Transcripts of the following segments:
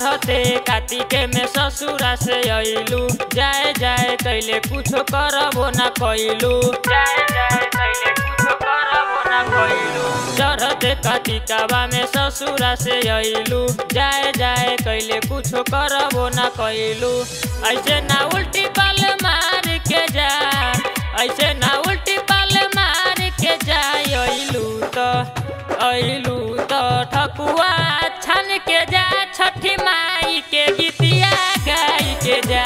चढ़ते कार्तिके में ससुरा से अइलू जाए जाए कैले कुछो करबो ना कैलू जाए जाए कैले कुछो करबो में ससुरा से अइलू जाए जाए कैले कुछो करबो ना कैलू ऐसे ना उल्टी पल मार के जा ऐसे ना उल्टी पल मार के जा अइलू तो अइलू तो ठकुआ छन के जा छठी माई के गीतिया गाई के जा।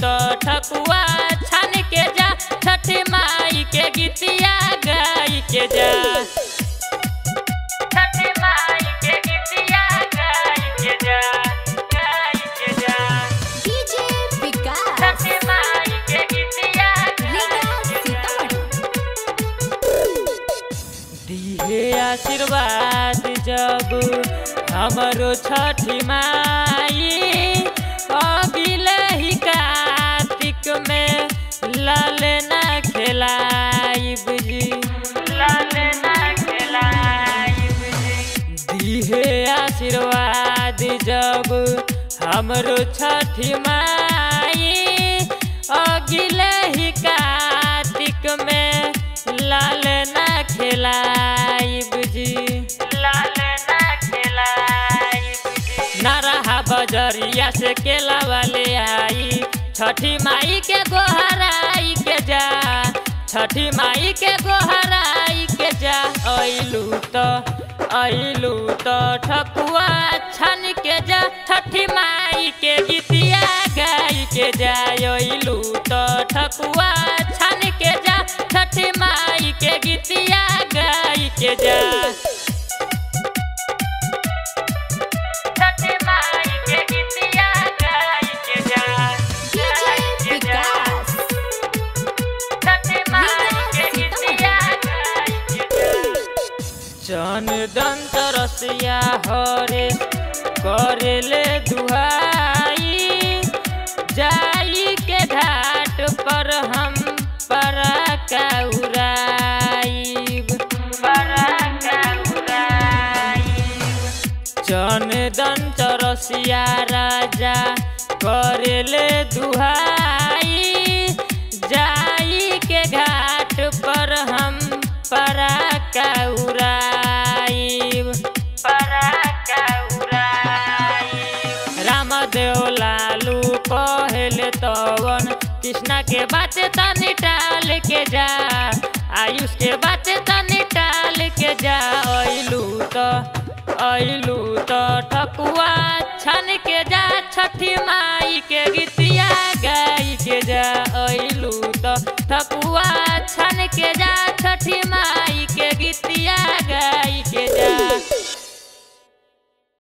तो ठकुआ छन के जा। छठी माई के गीतिया गाई के जा आशीर्वाद जब हमरो छठी माई अबिले कार्तिक में लाल ना खेलाई बुझी। लाल ना खेलाई बुझी। दिहे आशीर्वाद जब हमरो छठी माई अगिले कार्तिक में लाल ना खेलाई। रहा बजरिया से केला वाले आई। छठी माई के गोहराई के जा। छठी माई के गोहराई के जा। अइलू तो अइलू तो ठकुआ छन के जा। छठी माई के गीतिया गाई के जा। अइलू तो ठकुआ छन के जा। छठी माई के गीतिया गाई के जा। जा चंदन तरसिया हरे करेले दुहाई। जाई के घाट पर हम पराका उड़ाईब चंदन चरसिया राजा करेले दुहाई। देव लालू कहले तवन। कृष्णा के बाते तनी टाल के जा, आयुष के बाते तनी टाल के जा। अलू तो अलू तो ठकुआ छन के जा, छठी माई के गीतिया गाई के जा। अलू तो ठकुआ छन के जा, छठी माई